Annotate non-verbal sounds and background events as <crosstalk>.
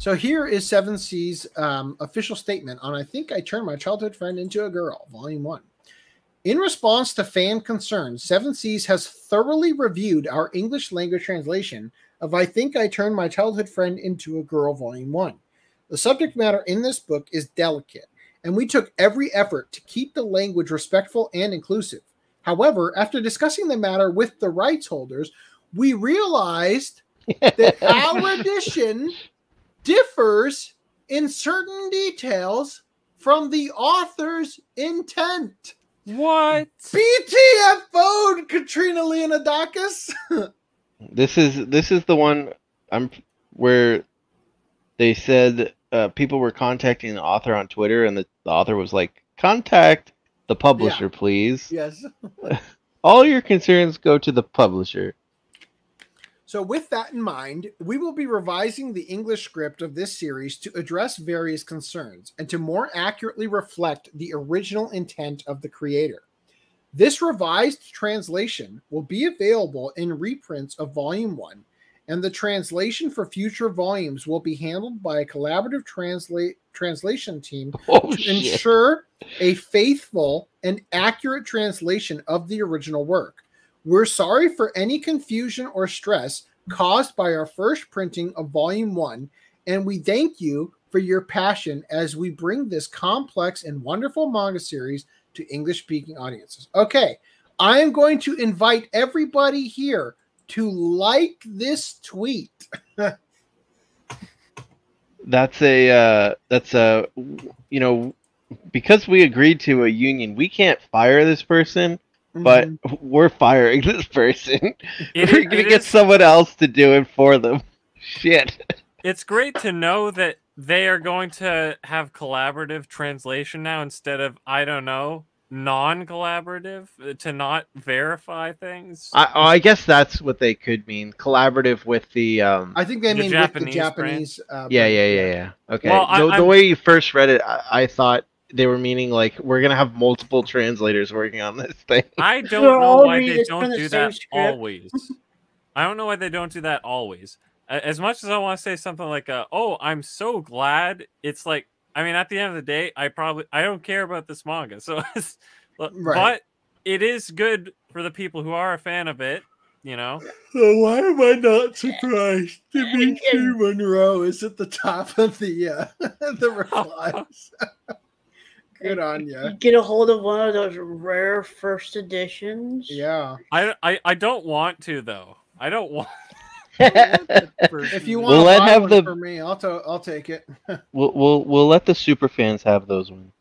So here is Seven Seas um, official statement on I Think I Turned My Childhood Friend into a Girl, Volume 1. In response to fan concerns, Seven Seas has thoroughly reviewed our English language translation of I Think I Turned My Childhood Friend into a Girl, Volume 1. The subject matter in this book is delicate, and we took every effort to keep the language respectful and inclusive. However, after discussing the matter with the rights holders, we realized <laughs> that our edition differs in certain details from the author's intent. What? BTFO'd Katrina Leonidakis. <laughs> This is this is the one I'm where they said uh, people were contacting the author on Twitter, and the, the author was like, "Contact the publisher, please. yes. <laughs> <laughs> All your concerns go to the publisher." So, with that in mind, we will be revising the English script of this series to address various concerns and to more accurately reflect the original intent of the creator. This revised translation will be available in reprints of Volume 1, and the translation for future volumes will be handled by a collaborative translate translation team <laughs> Oh to shit! ensure a faithful and accurate translation of the original work. We're sorry for any confusion or stress caused by our first printing of Volume 1, and we thank you for your passion as we bring this complex and wonderful manga series to English speaking audiences. Okay, I am going to invite everybody here to like this tweet. <laughs> That's a uh, that's a you know because we agreed to a union, we can't fire this person, but <laughs> we're firing this person. <laughs> It- we're gonna get is- someone else to do it for them. <laughs> Shit. It's great to know that they are going to have collaborative translation now instead of I don't know non-collaborative uh, to not verify things. I, oh, I guess that's what they could mean. Collaborative with the um. I think they The mean Japanese with the Japanese. Uh, yeah, yeah, yeah, yeah. Okay. Well, I- the, the I'm- way you first read it, I, I thought they were meaning like we're gonna have multiple translators working on this thing. <laughs> I don't They'll know why they don't the do that script. always. <laughs> I don't know why they don't do that always. As much as I want to say something like, uh, "Oh, I'm so glad," it's like, I mean, at the end of the day, I probably I don't care about this manga, so <laughs> it's, but it is good for the people who are a fan of it. You know, So why am I not surprised? And- Dimitri Monroe is at the top of the uh, the replies. Good on You <laughs> you. get a hold of one of those rare first editions. Yeah. I I, I don't want to though. I don't want. <laughs> <laughs> If you want We'll to let have the- for me, I'll to, I'll take it. we'll we'll we'll let the super fans have those ones.